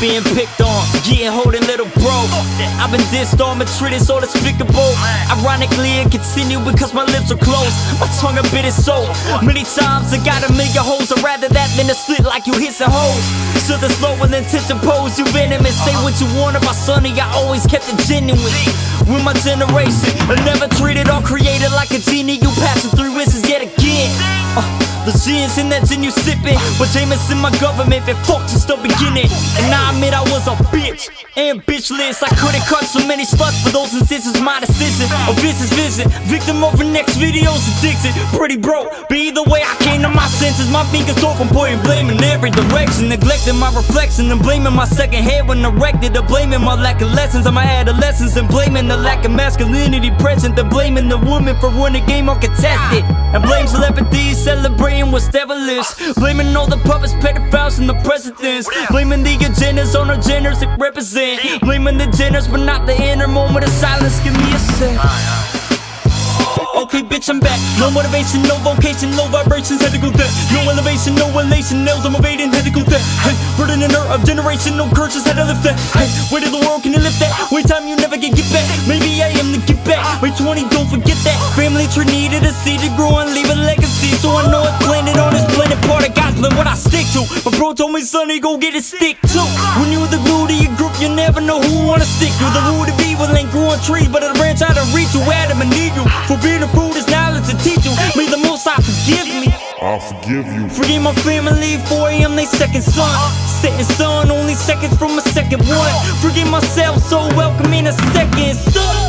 being picked on, getting holding little bro. I've been dissed on, my treated so despicable. Ironically, it continue because my lips are closed. My tongue a bit is so. Many times I got a million holes. I'd rather that than a slit like you hit some hoes. So the slower than to pose, you venomous. Say what you want about Sonny, I always kept it genuine. With my generation, I never treated or created like a genie. You passing Uh, the gins in you sipping But Jameson my government that fucked since the beginning. And I admit I was a bitch. And bitchless I couldn't cut so many sluts For those instances my decision. A business vision Victim of the Xvideos addicted Pretty broke But either way I came to my senses. My fingers from pointing blame in every direction. Neglecting my reflection And blaming my second head when erected Or blaming my lack of lessons. On my adolescence And blaming the lack of masculinity present. Then blaming the woman for winning game uncontested. And blame celebrities celebrating was devilish Blaming all the puppets, pedophiles, and the presidents Blaming the agendas on our genders that represent Blaming the genders, but not the inner moment of silence Give me a sec Okay, bitch, I'm back. No motivation, no vocation, low vibrations, had to go down. No elevation, no elation, nails I'm evading, had to go down. Hey, burden and earth of generation, no curses, had to lift that. Hey, did the world can you lift that? Wait time you never 2020, don't forget that Family tree needed a seed to grow and leave a legacy So I know it's planted on this planet Part of God's plan, what I stick to My bro told me, son, he gon' get his stick too When you're the glue to your group, you never know who wanna stick to The root of evil ain't growing trees, but it'll branch out of reach you Adam and Eve. you for being a fruit is knowledge to teach you Me the most, I forgive me I forgive you. Forgive my family, 4 a.m. they second son. second son, only seconds from a second one. Forgive myself, so welcome in a second son.